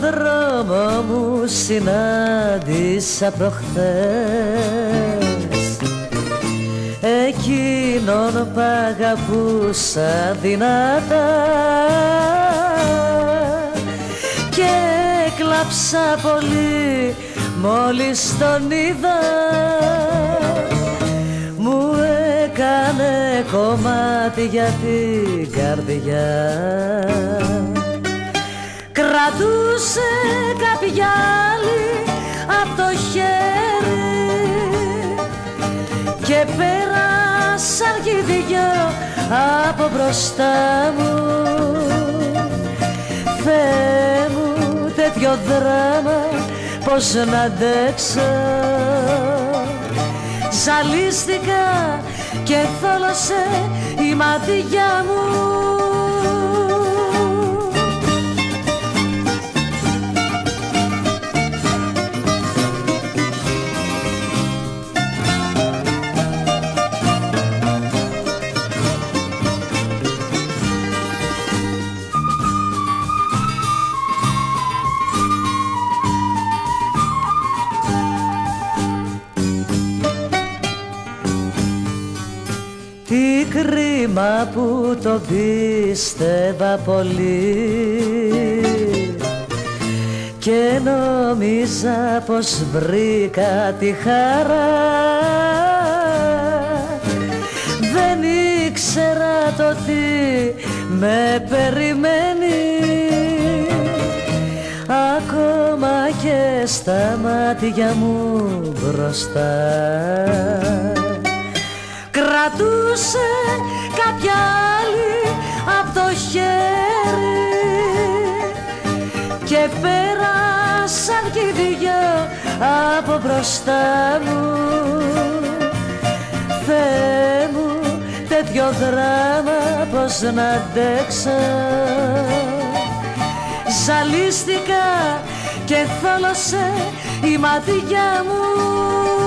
δρόμο μου συνάντησα προχθές. Εκείνον που αγαπούσα δυνατά Και κλάψα πολύ μόλις τον είδα. Μου έκανε κομμάτι για την καρδιά Κρατούσε κάποια άλλη απ' το χέρι. Και πέρασαν κι οι δυο από μπροστά μου. Θεέ μου τέτοιο δράμα πως να αντέξω. Ζαλίστηκα και θόλωσε η ματιά μου κρίμα που το πίστευα πολύ. Και νόμιζα πως βρήκα τη χαρά. Δεν ήξερα το τι με περιμένει. Ακόμα και στα μάτια μου μπροστά Κρατούσε κάποια άλλη απ' το χέρι. Και πέρασαν κι οι δυο από μπροστά μου. Θεέ μου τέτοιο δράμα πως να αντέξω. Ζαλίστηκα και θόλωσε η ματιά μου